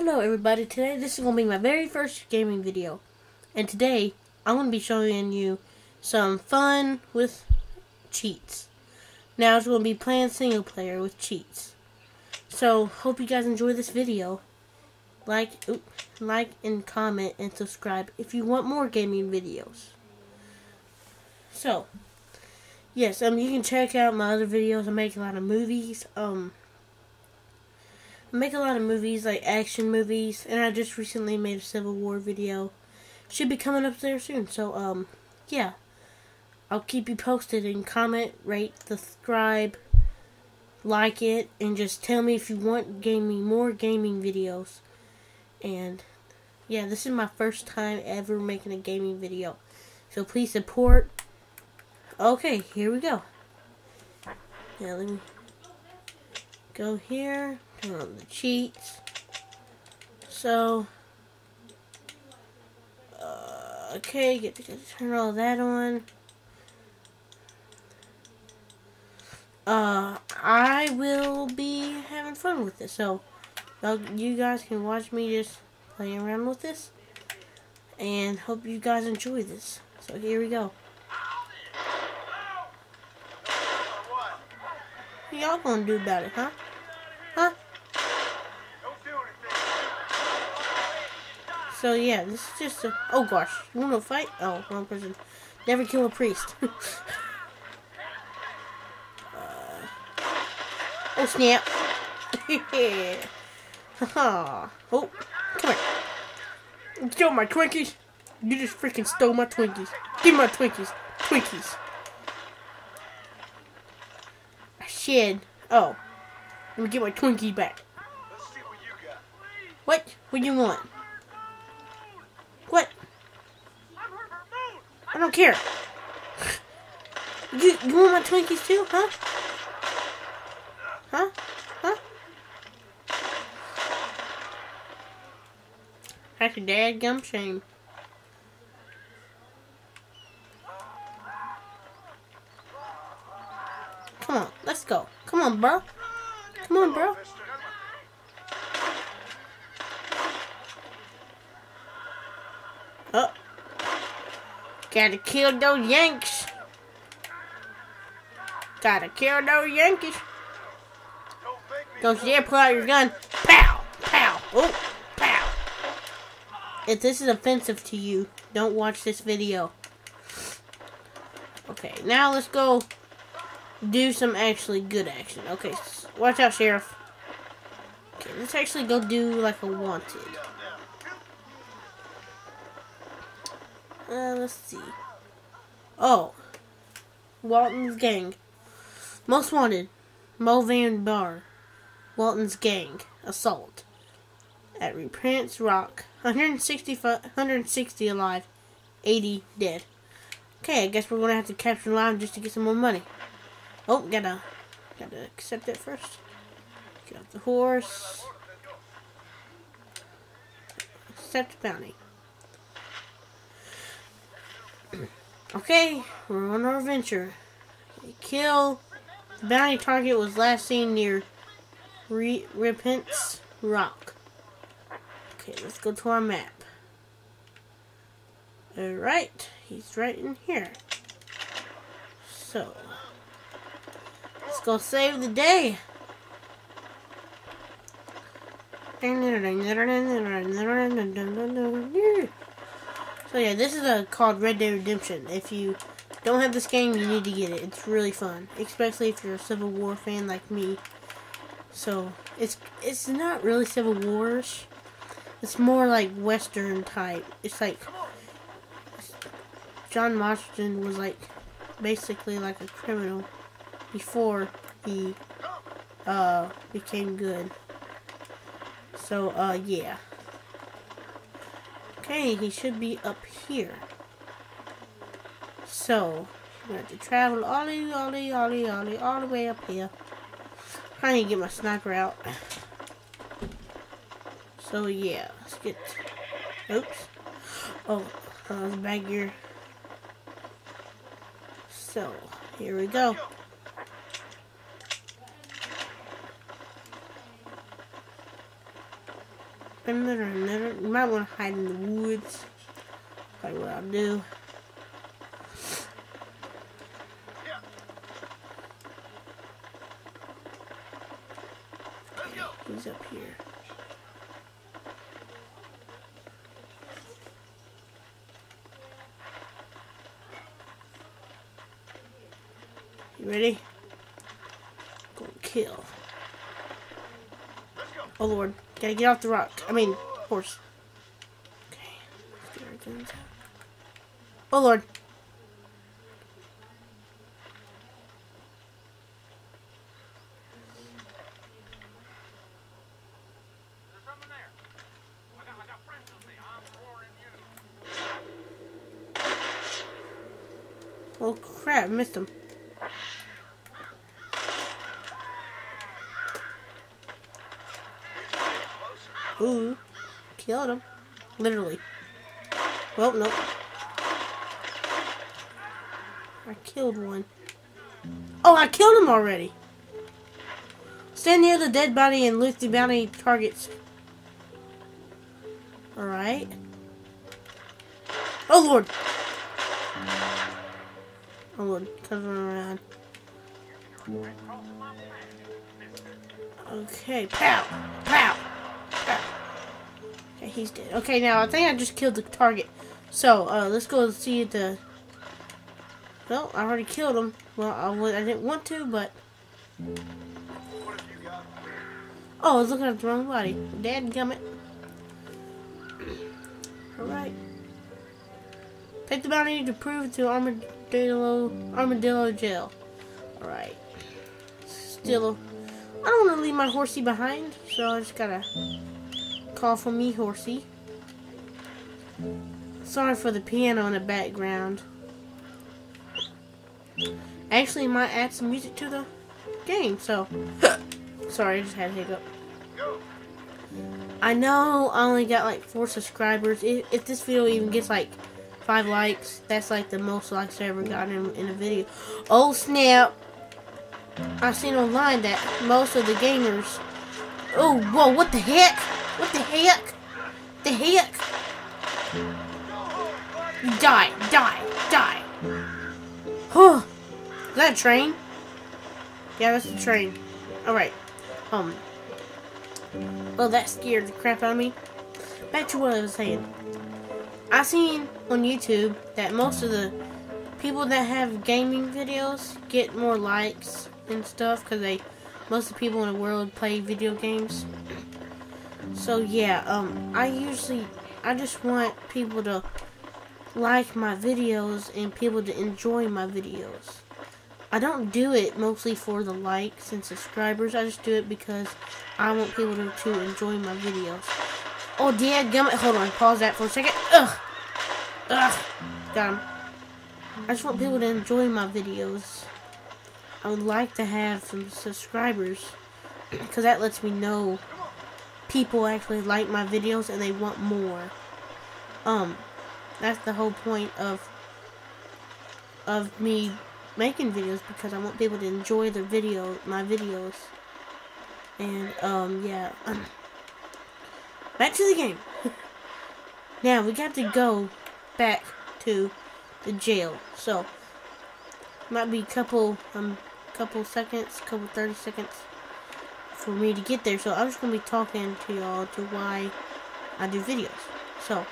Hello everybody, today this is going to be my very first gaming video. And today, I'm going to be showing you some fun with cheats. Now it's going to be playing single player with cheats. So, hope you guys enjoy this video. Like, like and comment and subscribe if you want more gaming videos. So, yes, um, you can check out my other videos. I make a lot of movies, um, I make a lot of movies, like action movies, and I just recently made a Civil War video. Should be coming up there soon, so, um, yeah. I'll keep you posted and comment, rate, subscribe, like it, and just tell me if you want gaming, more gaming videos. And, yeah, this is my first time ever making a gaming video. So please support. Okay, here we go. Yeah, let me go here, turn on the cheats. So, uh, okay, get to, turn all that on. Uh, I will be having fun with this, so you guys can watch me just playing around with this, and hope you guys enjoy this. So here we go. What y'all gonna do about it? Huh? So yeah, this is just a. Oh gosh, you wanna fight? Oh, wrong person. Never kill a priest. uh, oh snap! Haha! oh, come here! Stole my Twinkies! You just freaking stole my Twinkies! Give my Twinkies! Twinkies! Shit! Oh. Let me get my Twinkie back. What? What? What do you want? What? I don't care. You, you want my Twinkies too, huh? Huh? Huh? That's a dad gum shame. Come on, let's go. Come on, bro. Come on, bro. Gotta kill those Yanks. Gotta kill those Yankees. You dare pull out your gun. Pow! Pow! Oh! Pow! If this is offensive to you, don't watch this video. Okay, now let's go do some actually good action. Okay, watch out, Sheriff. Okay, let's actually go do like a wanted. Uh, let's see. Oh. Walton's Gang. Most Wanted. Mo Van Barr. Walton's Gang. Assault. At Repentance Rock. 160 alive. 80 dead. Okay, I guess we're gonna have to capture live just to get some more money. Oh, gotta, gotta accept it first. Get off the horse. Accept bounty. Okay, we're on our adventure. Kill. The bounty target was last seen near Re Repentance Rock. Okay, let's go to our map. Alright, he's right in here. So, Let's go save the day. So yeah, this is a, called Red Dead Redemption. If you don't have this game, you need to get it. It's really fun, especially if you're a Civil War fan like me. So it's it's not really Civil Warish. It's more like Western type. It's like John Marston was like basically like a criminal before he uh, became good. So, uh, yeah. Okay, he should be up here. So, we have to travel ollie, ollie, ollie, ollie, all the way up here. I need to get my sniper out. So, yeah, let's get... Oops. Oh, uh, back here. So, here we go. Perimeter and You might want to hide in the woods. Probably what I'll do. He's up here. You ready? Go kill. Oh lord. Gotta get off the rock. I mean, horse. Oh lord. Oh crap, missed him. Ooh, killed him. Literally. Well, nope. I killed one. Oh, I killed him already. Stand near the dead body and loot the bounty targets. Alright. Oh, Lord. Oh, Lord. Covering around. Okay, pow. Pow. Okay, he's dead. Okay, now I think I just killed the target. So, uh, let's go and see the... Well, I already killed him. Well, I, I didn't want to, but... Oh, I was looking at the wrong body. Dad gummit. Alright. Take the bounty to prove to Armadillo Armadillo Jail. Alright. Still I don't want to leave my horsey behind, so I just gotta call for me, horsey. Sorry for the piano in the background. Actually, might add some music to the game, so... Sorry, I just had a hiccup. I know I only got like four subscribers. If, if this video even gets like five likes, that's like the most likes I've ever got in, in a video. Oh snap! I've seen online that most of the gamers... Oh, whoa, what the heck? Heck? The heck? Die, die, die. Huh. Is that a train? Yeah, that's a train. Alright. Um. Well, that scared the crap out of me. Back to what I was saying. I seen on YouTube that most of the people that have gaming videos get more likes and stuff because they most of the people in the world play video games. So yeah, um, I usually I just want people to like my videos and people to enjoy my videos. I don't do it mostly for the likes and subscribers. I just do it because I want people to, to enjoy my videos. Oh, dad gummit. Hold on. Pause that for a second. Ugh. Ugh. Got him. I just want people to enjoy my videos. I would like to have some subscribers because that lets me know people actually like my videos and they want more. Um, that's the whole point of of me making videos because I want people to enjoy the video, my videos. And um, yeah. back to the game. now we got to go back to the jail. So might be a couple um couple seconds, couple 30 seconds for me to get there. So I'm just going to be talking to y'all to why I do videos. So,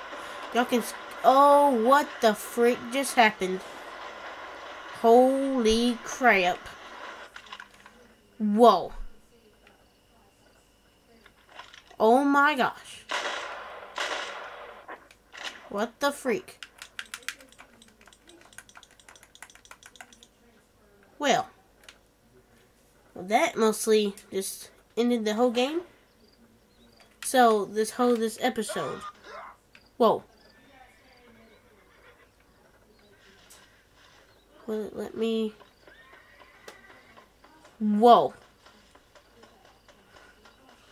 y'all can... Oh, what the freak just happened? Holy crap. Whoa. Oh my gosh. What the freak? Well, well, that mostly just ended the whole game. So, this whole, this episode. Whoa. Will it let me... Whoa.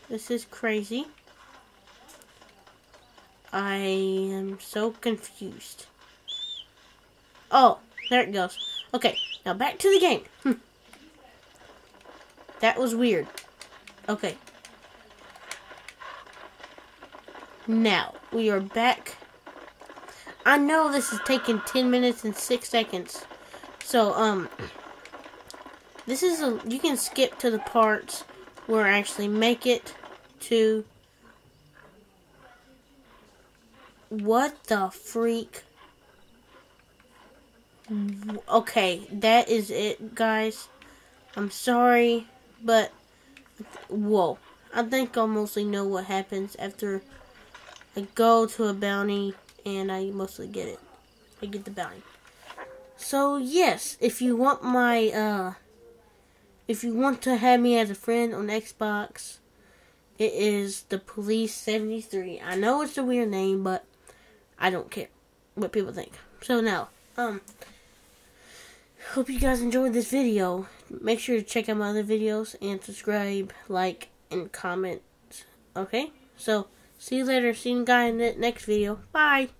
This is crazy. I am so confused. Oh, there it goes. Okay, now back to the game. Hmm. That was weird. Okay. Now, we are back. I know this is taking 10 minutes and 6 seconds. So, um, this is a, you can skip to the parts where I actually make it to, what the freak? Okay, that is it, guys. I'm sorry, but, whoa. I think I mostly know what happens after I go to a bounty and I mostly get it. I get the bounty. So yes, if you want my uh if you want to have me as a friend on Xbox, it is the Police 73. I know it's a weird name, but I don't care what people think. So now, um hope you guys enjoyed this video. Make sure to check out my other videos and subscribe, like, and comment. Okay? So See you later. See you guys in the next video. Bye.